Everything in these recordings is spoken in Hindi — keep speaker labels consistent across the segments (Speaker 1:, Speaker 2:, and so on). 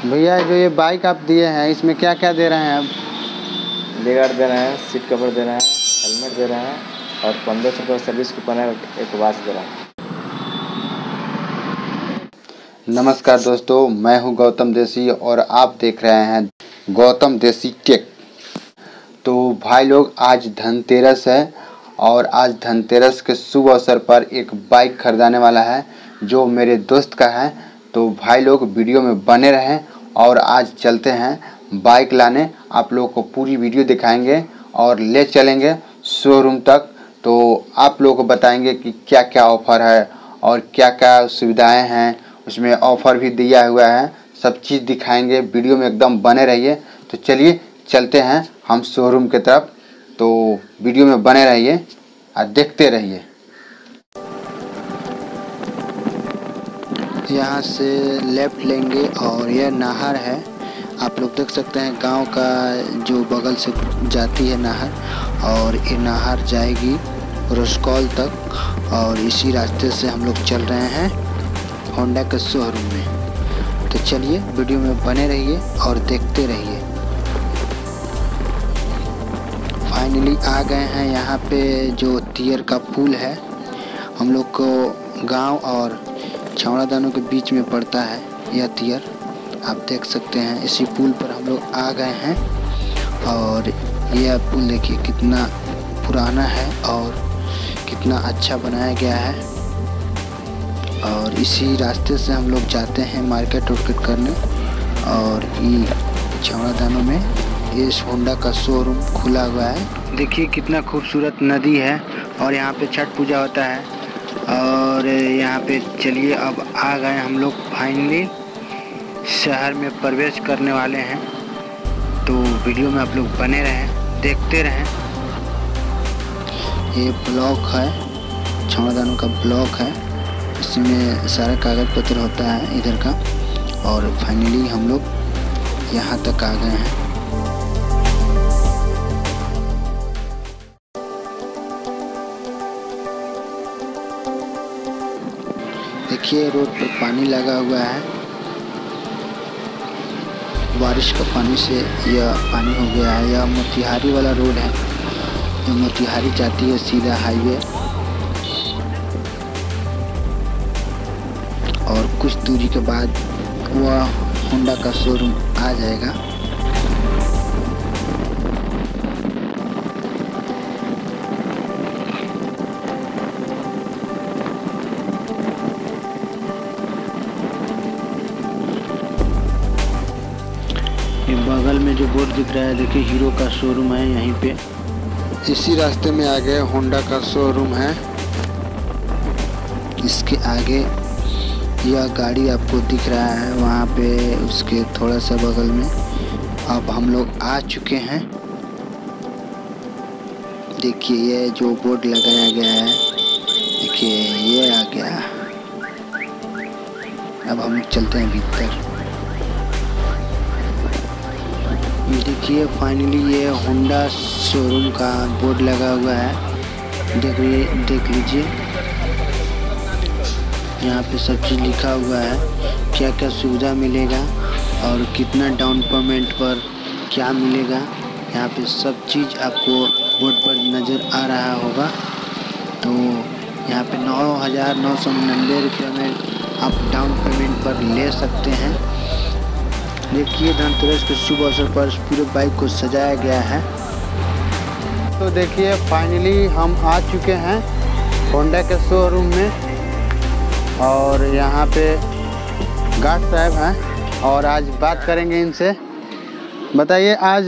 Speaker 1: भैया जो ये बाइक आप दिए हैं इसमें क्या क्या दे रहे हैं आप?
Speaker 2: लेगार्ड दे रहे हैं सीट कवर दे रहे हैं हेलमेट दे रहे हैं और पंद्रह सौ रुपये सर्विस कूपन है एक वाच दे रहे हैं।
Speaker 1: नमस्कार दोस्तों मैं हूँ गौतम देसी और आप देख रहे हैं गौतम देसी टेक तो भाई लोग आज धनतेरस है और आज धनतेरस के शुभ अवसर पर एक बाइक खरीदाने वाला है जो मेरे दोस्त का है। तो भाई लोग, वीडियो में बने रहें और आज चलते हैं बाइक लाने। आप लोगों को पूरी वीडियो दिखाएँगे और ले चलेंगे शोरूम तक। तो आप लोगों को बताएँगे कि क्या क्या ऑफ़र है और क्या क्या सुविधाएँ हैं। उसमें ऑफ़र भी दिया हुआ है। सब चीज़ दिखाएँगे। वीडियो में एकदम बने रहिए। तो चलिए चलते हैं हम शोरूम की तरफ़। तो वीडियो में बने रहिए और देखते रहिए। यहाँ से लेफ़्ट लेंगे और यह नहर है। आप लोग देख सकते हैं गाँव का जो बगल से जाती है नहर और ये नहर जाएगी रसकौल तक और इसी रास्ते से हम लोग चल रहे हैं होंडा के शोरूम में। तो चलिए वीडियो में बने रहिए और देखते रहिए। फाइनली आ गए हैं यहाँ पे जो तियर का पुल है। हम लोग को गाँव और छावड़ा दानों के बीच में पड़ता है यह तियर। आप देख सकते हैं, इसी पुल पर हम लोग आ गए हैं। और यह पुल देखिए कितना पुराना है और कितना अच्छा बनाया गया है। और इसी रास्ते से हम लोग जाते हैं मार्केट वार्केट करने। और ये छावड़ा दानों में इस होंडा का शोरूम खुला हुआ है। देखिए कितना खूबसूरत नदी है और यहाँ पे छठ पूजा होता है। और यहाँ पे चलिए, अब आ गए हम लोग फाइनली शहर में प्रवेश करने वाले हैं। तो वीडियो में आप लोग बने रहें, देखते रहें। ये ब्लॉक है छावड़ादानों का ब्लॉक है। इसमें सारा कागज़ पत्र होता है इधर का। और फाइनली हम लोग यहाँ तक आ गए हैं। देखिए, रोड पर पानी लगा हुआ है। बारिश का पानी से यह पानी हो गया है। यह मोतिहारी वाला रोड है। यह मोतिहारी जाती है सीधा हाईवे। और कुछ दूरी के बाद वह होंडा का शोरूम आ जाएगा। बोर्ड दिख रहा है। देखिए, हीरो का शोरूम है यहीं पे। इसी रास्ते में आगे होंडा का शोरूम है। इसके आगे यह गाड़ी आपको दिख रहा है, वहाँ पे उसके थोड़ा सा बगल में। अब हम लोग आ चुके हैं। देखिए, ये जो बोर्ड लगाया गया है, देखिए, ये आ गया। अब हम चलते हैं भीतर। देखिए फाइनली ये होंडा शोरूम का बोर्ड लगा हुआ है। देख देख लीजिए। यहाँ पे सब चीज़ लिखा हुआ है क्या क्या सुविधा मिलेगा और कितना डाउन पेमेंट पर क्या मिलेगा। यहाँ पे सब चीज़ आपको बोर्ड पर नज़र आ रहा होगा। तो यहाँ पे नौ हज़ार नौ सौ निन्यानवे रुपये में आप डाउन पेमेंट पर ले सकते हैं। देखिए धनतेरस के शुभ अवसर पर पूरे बाइक को सजाया गया है। तो देखिए फाइनली हम आ चुके हैं होंडा के शोरूम में। और यहाँ पे गार्ड साहब हैं और आज बात करेंगे इनसे। बताइए आज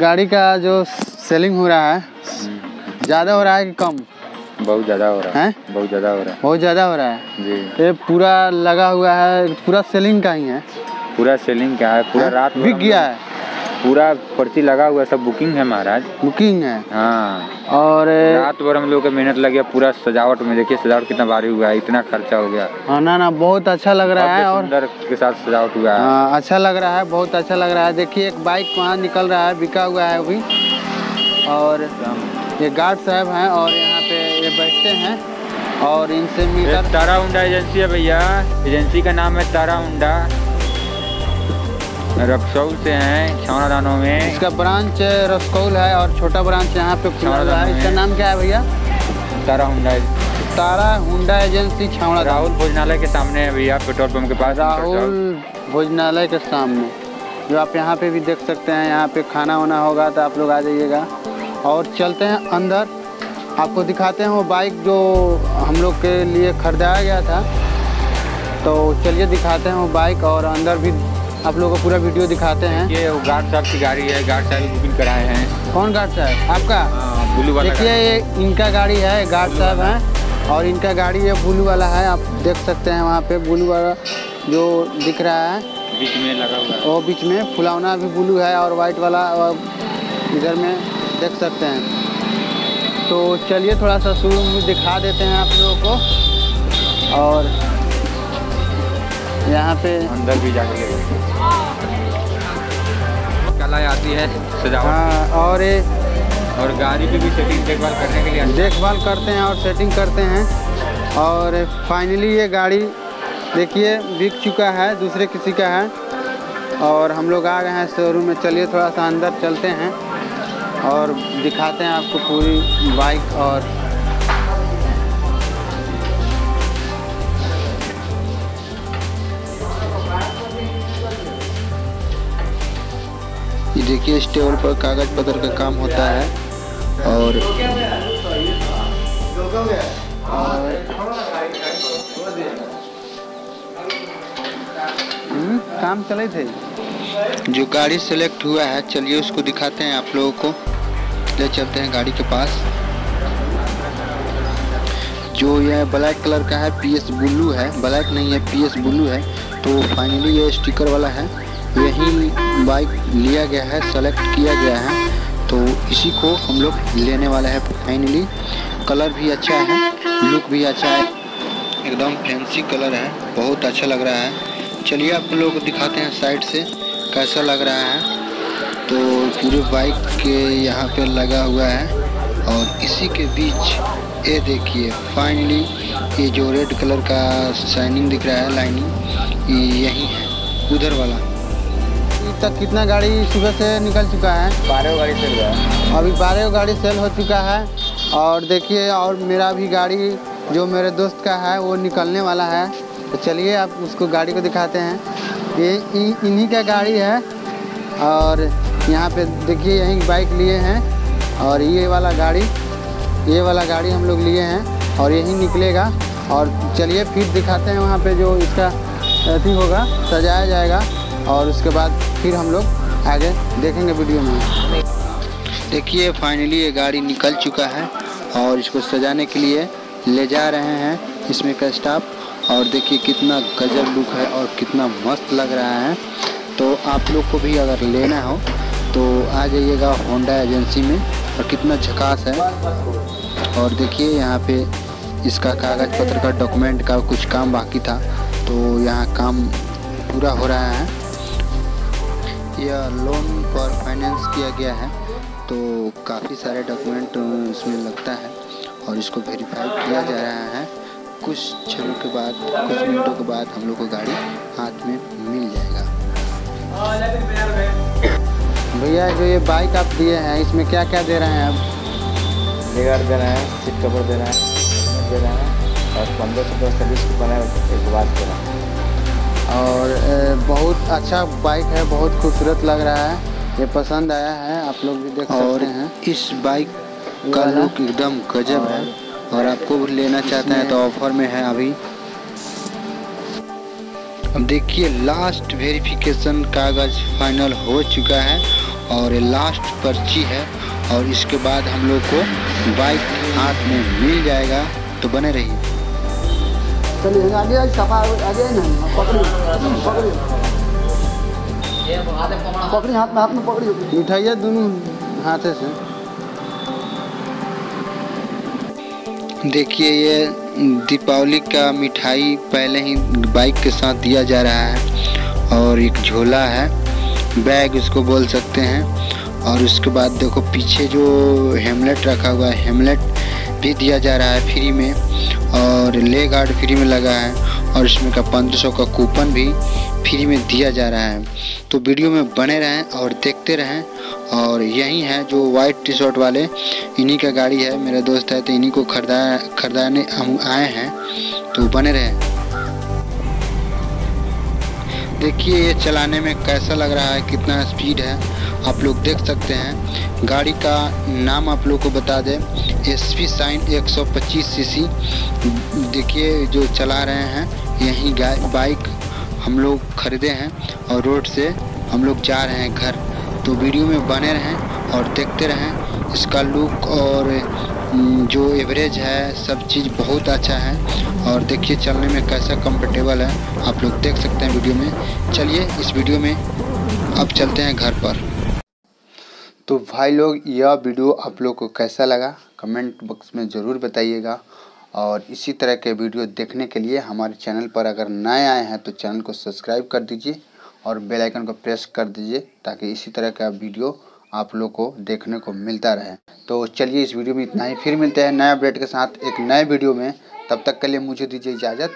Speaker 1: गाड़ी का जो सेलिंग हो रहा है ज़्यादा हो रहा है कि कम?
Speaker 2: बहुत ज़्यादा हो रहा
Speaker 1: है।
Speaker 2: बहुत ज़्यादा हो रहा है।
Speaker 1: बहुत ज़्यादा हो रहा है।
Speaker 2: जी।
Speaker 1: ये पूरा लगा हुआ है पूरा सेलिंग का ही है।
Speaker 2: पूरा सेलिंग क्या है पूरा
Speaker 1: हाँ?
Speaker 2: रात
Speaker 1: बिक गया है?
Speaker 2: पूरा पर्ची लगा हुआ है सब बुकिंग है महाराज।
Speaker 1: बुकिंग है?
Speaker 2: हाँ।
Speaker 1: और
Speaker 2: रात भर हम लोग का मेहनत लग गया पूरा सजावट में देखिए सजावट कितना भारी हुआ है इतना खर्चा हो गया।
Speaker 1: हाँ ना ना बहुत अच्छा लग रहा है और
Speaker 2: सुंदर के साथ सजावट हुआ है।
Speaker 1: हाँ अच्छा लग रहा है बहुत अच्छा लग रहा है। देखिए एक बाइक वहाँ निकल रहा है बिका हुआ है अभी। और ये गार्ड साहब हैं और यहाँ पे ये बैठते हैं और इनसे मीटर
Speaker 2: तारा हुंडा एजेंसी है भैया। एजेंसी का नाम है तारा हुंडा।
Speaker 3: रक्सौल से हैं छावना दानों में।
Speaker 1: इसका ब्रांच रसकौल है और छोटा ब्रांच यहाँ पे खुला हुआ है। इसका नाम क्या है भैया?
Speaker 3: तारा हुंडा
Speaker 1: तारा हुंडा एजेंसी छावड़ा
Speaker 3: राहुल भोजनालय के सामने है भैया पेट्रोल पंप के पास।
Speaker 1: राहुल भोजनालय के सामने। जो आप यहाँ पे भी देख सकते हैं यहाँ पे खाना वाना होगा तो आप लोग आ जाइएगा। और चलते हैं अंदर। आपको दिखाते हैं वो बाइक जो हम लोग के लिए खरीदाया गया था। तो चलिए दिखाते हैं वो बाइक और अंदर भी आप लोगों को पूरा वीडियो दिखाते हैं।
Speaker 3: ये गार्ड साहब की गाड़ी है गार्ड साहब बुकिंग कराए हैं।
Speaker 1: कौन गार्ड साहब? आपका?
Speaker 3: हाँ, ब्लू वाला
Speaker 1: देखिए ये इनका गाड़ी है गार्ड साहब हैं। और इनका गाड़ी ये ब्लू वाला है आप देख सकते हैं वहाँ पे ब्लू वाला जो दिख रहा है।
Speaker 3: बीच में लगा हुआ है।
Speaker 1: वो बीच में फुलौना भी ब्लू है और वाइट वाला इधर में देख सकते हैं। तो चलिए थोड़ा सा शुरू दिखा देते हैं आप लोगों को। और यहाँ पे
Speaker 3: अंदर भी जाके ले कला आती है सजावट।
Speaker 1: हाँ और ये
Speaker 3: और गाड़ी की भी सेटिंग देखभाल करने के लिए
Speaker 1: देखभाल करते हैं और सेटिंग करते हैं। और फाइनली ये गाड़ी देखिए बिक चुका है दूसरे किसी का है। और हम लोग आ गए हैं शोरूम में। चलिए थोड़ा सा अंदर चलते हैं और दिखाते हैं आपको पूरी बाइक और ये देखिए इस टेबल पर कागज़ पत्र का काम होता है। और हम्म, काम चले थे। जो गाड़ी सेलेक्ट हुआ है चलिए उसको दिखाते हैं आप लोगों को। ले चलते हैं गाड़ी के पास। जो यह ब्लैक कलर का है पी एस ब्लू है। ब्लैक नहीं है पी एस ब्लू है। तो फाइनली ये स्टिकर वाला है। यही बाइक लिया गया है सेलेक्ट किया गया है। तो इसी को हम लोग लेने वाले हैं फाइनली कलर भी अच्छा है लुक भी अच्छा है। एकदम फैंसी कलर है, बहुत अच्छा लग रहा है। चलिए आप लोगों दिखाते हैं साइड से कैसा लग रहा है। तो पूरे बाइक के यहाँ पे लगा हुआ है और इसी के बीच ये देखिए फाइनली ये जो रेड कलर का शाइनिंग दिख रहा है लाइनिंग यही है, उधर वाला। अभी तक कितना गाड़ी सुबह से निकल चुका है?
Speaker 2: बारह गाड़ी चल रहा है।
Speaker 1: अभी बारह गाड़ी सेल हो चुका है और देखिए और मेरा भी गाड़ी जो मेरे दोस्त का है वो निकलने वाला है। तो चलिए आप उसको गाड़ी को दिखाते हैं। ये इन्हीं का गाड़ी है और यहाँ पे देखिए यहीं बाइक लिए हैं और ये वाला गाड़ी ये वाला गाड़ी हम लोग लिए हैं और यही निकलेगा। और चलिए फिर दिखाते हैं वहाँ पे जो इसका अथी होगा सजाया जाएगा। और उसके बाद फिर हम लोग आगे देखेंगे वीडियो में। देखिए फाइनली ये गाड़ी निकल चुका है और इसको सजाने के लिए ले जा रहे हैं इसमें का स्टाफ और देखिए कितना गजब लुक है और कितना मस्त लग रहा है। तो आप लोग को भी अगर लेना हो तो आ जाइएगा होंडा एजेंसी में और कितना झकास है। और देखिए, यहाँ पे इसका कागज़ पत्र का डॉक्यूमेंट का कुछ काम बाकी था तो यहाँ काम पूरा हो रहा है। यह लोन पर फाइनेंस किया गया है तो काफ़ी सारे डॉक्यूमेंट इसमें लगता है और इसको वेरीफाई किया जा रहा है। कुछ क्षणों के बाद, कुछ मिनटों के बाद हम लोग को गाड़ी हाथ में मिल जाएगा। भैया, जो ये बाइक आप दिए हैं, इसमें क्या क्या दे रहे हैं आप
Speaker 2: दे रहे हैं सीट कवर देना है हेलमेट देना है, और पंद्रह सौ दस सर्विस कूपन है एक बात देना है।
Speaker 1: और बहुत अच्छा बाइक है बहुत खूबसूरत लग रहा है। ये पसंद आया है आप लोग भी देख
Speaker 2: और
Speaker 1: सकते हैं। इस बाइक
Speaker 2: का
Speaker 1: लुक एकदम गजब है। और आपको भी लेना चाहते हैं तो ऑफ़र में है अभी। अब देखिए लास्ट वेरिफिकेशन कागज़ फाइनल हो चुका है और ये लास्ट पर्ची है। और इसके बाद हम लोग को बाइक हाथ में मिल जाएगा तो बने रहिए।
Speaker 4: चलिए हाथ में हाथ में
Speaker 1: मिठाइया दोनों हाथे से। देखिए, ये दीपावली का मिठाई पहले ही बाइक के साथ दिया जा रहा है और एक झोला है, बैग उसको बोल सकते हैं। और उसके बाद देखो, पीछे जो हेमलेट रखा हुआ है हेमलेट भी दिया जा रहा है फ्री में और ले गार्ड फ्री में लगा है और इसमें का पंद्रह सौ का कूपन भी फ्री में दिया जा रहा है। तो वीडियो में बने रहें और देखते रहें और यही है जो वाइट टी शर्ट वाले, इन्हीं का गाड़ी है, मेरा दोस्त है तो इन्हीं को खरीदा, खरीदाने हम आए हैं। तो बने रहें। देखिए ये चलाने में कैसा लग रहा है, कितना स्पीड है, आप लोग देख सकते हैं। गाड़ी का नाम आप लोग को बता दें। एस पी साइन 125 सीसी देखिए, जो चला रहे हैं, यही बाइक हम लोग खरीदे हैं और रोड से हम लोग जा रहे हैं घर। तो वीडियो में बने रहें और देखते रहें। इसका लुक और जो एवरेज है, सब चीज़ बहुत अच्छा है और देखिए, चलने में कैसा कंफर्टेबल है। आप लोग देख सकते हैं वीडियो में। चलिए, इस वीडियो में अब चलते हैं घर पर। तो भाई लोग, यह वीडियो आप लोग को कैसा लगा? कमेंट बॉक्स में ज़रूर बताइएगा। और इसी तरह के वीडियो देखने के लिए हमारे चैनल पर अगर नए आए हैं तो चैनल को सब्सक्राइब कर दीजिए और बेल आइकन को प्रेस कर दीजिए, ताकि इसी तरह का वीडियो आप लोग को देखने को मिलता रहे। तो चलिए इस वीडियो में इतना ही। फिर मिलते हैं नए अपडेट के साथ एक नए वीडियो में। तब तक के लिए मुझे दीजिए इजाज़त।